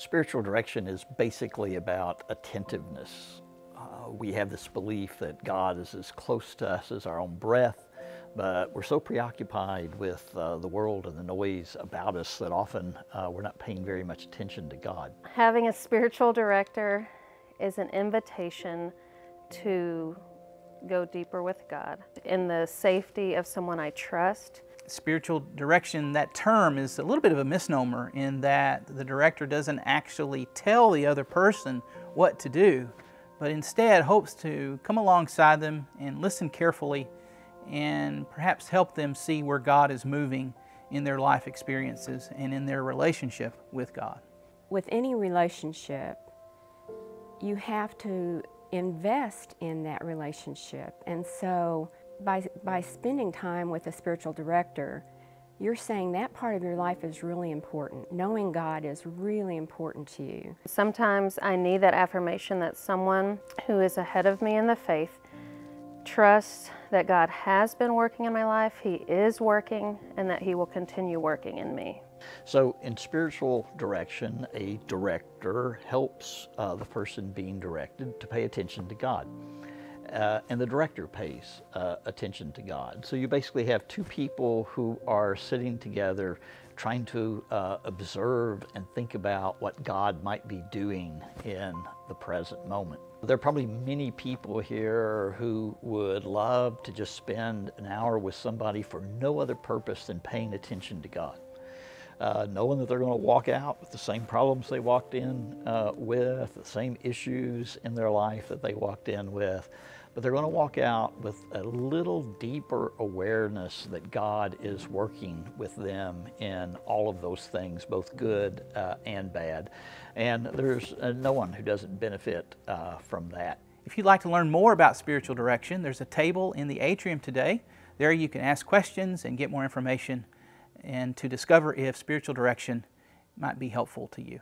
Spiritual direction is basically about attentiveness. Uh, we have this belief that God is as close to us as our own breath, but we're so preoccupied with uh, the world and the noise about us that often uh, we're not paying very much attention to God. Having a spiritual director is an invitation to go deeper with God in the safety of someone I trust spiritual direction, that term is a little bit of a misnomer in that the director doesn't actually tell the other person what to do, but instead hopes to come alongside them and listen carefully and perhaps help them see where God is moving in their life experiences and in their relationship with God. With any relationship, you have to invest in that relationship. And so by, by spending time with a spiritual director, you're saying that part of your life is really important. Knowing God is really important to you. Sometimes I need that affirmation that someone who is ahead of me in the faith trusts that God has been working in my life, He is working, and that He will continue working in me. So, in spiritual direction, a director helps uh, the person being directed to pay attention to God uh, and the director pays uh, attention to God. So you basically have two people who are sitting together trying to uh, observe and think about what God might be doing in the present moment. There are probably many people here who would love to just spend an hour with somebody for no other purpose than paying attention to God. Uh, knowing that they're going to walk out with the same problems they walked in uh, with, the same issues in their life that they walked in with, but they're going to walk out with a little deeper awareness that God is working with them in all of those things, both good uh, and bad. And there's uh, no one who doesn't benefit uh, from that. If you'd like to learn more about spiritual direction, there's a table in the atrium today. There you can ask questions and get more information and to discover if spiritual direction might be helpful to you.